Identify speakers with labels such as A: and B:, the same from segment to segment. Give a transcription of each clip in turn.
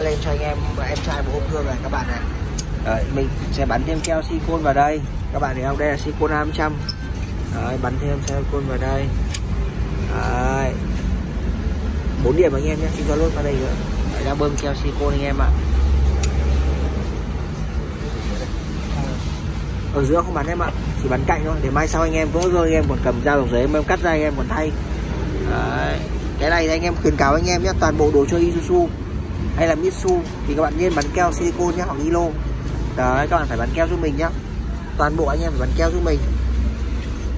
A: lên cho anh em em trai bộ hộp hương này các bạn này. Đấy, mình sẽ bắn thêm keo silicon vào đây. Các bạn thấy không? Đây là silicon 500 Đấy, bắn thêm silicon vào đây. Đấy. 4 điểm anh em nhé xin cho luôn vào đây nữa. Đấy, đã bơm keo silicon anh em ạ. Ở giữa không bắn em ạ chỉ bắn cạnh thôi để mai sau anh em vỡ rồi anh em còn cầm dao dòng giấy em cắt ra anh em còn thay. Đấy. cái này anh em khuyến cáo anh em nhé toàn bộ đồ chơi Isuzu hay là Mitsu thì các bạn nên bắn keo silicon nhé hoặc nilo. Đấy các bạn phải bắn keo giúp mình nhé toàn bộ anh em phải bắn keo giúp mình.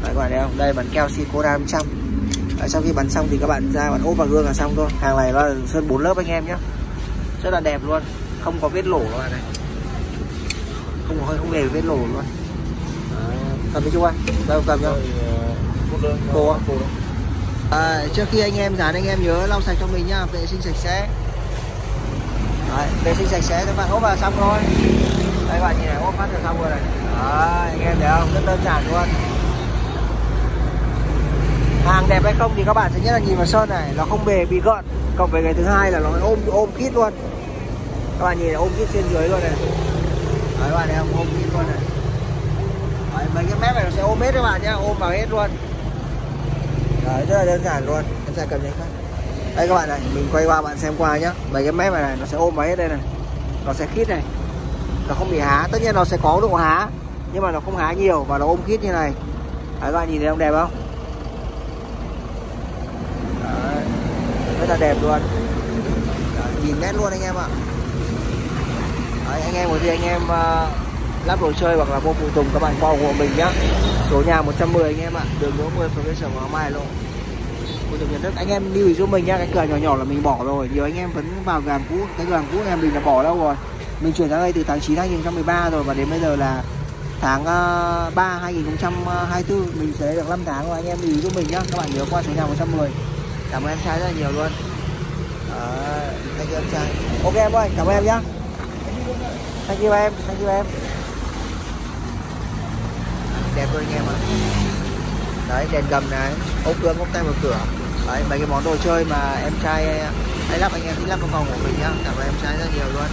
A: Đấy các bạn thấy không? Đây bắn keo silicon 500 đấy, sau khi bắn xong thì các bạn ra bạn ốp vào gương là xong thôi. Hàng này là sơn 4 lớp anh em nhé rất là đẹp luôn. Không có vết lỗ các bạn này. Không có không hề vết lỗ luôn. Cầm đi chú anh đâu cầm đâu cô à, trước khi anh em dán anh em nhớ lau sạch cho mình nhá. Vệ sinh sạch sẽ. Đấy, vệ sinh sạch sẽ các bạn ốp vào xong thôi. Đây bạn nhìn này ốp phát là xong rồi này. Đấy, anh em thấy không? Rất đơn giản luôn. Hàng đẹp hay không thì các bạn sẽ nhất là nhìn vào sơn này nó không bề bị gợn. Cộng với cái thứ hai là nó ôm ôm kít luôn. Các bạn nhìn này, ôm kít trên dưới luôn này. Đấy, các bạn thấy không? Ôm kít luôn này. Đấy, mấy cái mép này nó sẽ ôm hết các bạn nhá ôm vào hết luôn. Đấy, rất là đơn giản luôn. Em sẽ cầm giấy khác đây các bạn này mình quay qua bạn xem qua nhá. Mấy cái mép này, này nó sẽ ôm vào hết đây này. Nó sẽ khít này. Nó không bị há. Tất nhiên nó sẽ có độ há nhưng mà nó không há nhiều và nó ôm khít như này. Đấy, các bạn nhìn thấy không? Đẹp không? Đấy, rất là đẹp luôn. Đấy, nhìn nét luôn anh em ạ. Đấy, anh em có gì anh em uh, lắp đồ chơi hoặc là mua phụ tùng các bạn qua của mình nhá. Số nhà 110 anh em ạ. Đường đỗ 10 phường sở Hoàng Mai luôn được nhận thức. Anh em lưu ý giúp mình nhá cái cửa nhỏ nhỏ là mình bỏ rồi. Nhiều anh em vẫn vào gàm cũ cái gàm cũ em mình là bỏ đâu rồi. Mình chuyển sang đây từ tháng 9 2013 rồi và đến bây giờ là tháng ờ, 3 2024 mình sẽ được 5 tháng rồi. Anh em lưu ý giúp mình nhá các bạn nhớ qua số nhà 110 cảm ơn em trai rất là nhiều luôn. Đấy, thank you em trai. Ok em ơi cảm ơn em nhá. Thank you em thank you em. Đẹp luôn anh em ạ. Đấy đèn gầm này ốp gương ốp tay vào cửa đấy, mấy cái món đồ chơi mà em trai hay lắp anh em thích lắp trong phòng của mình nhá. Cảm ơn em trai rất nhiều luôn.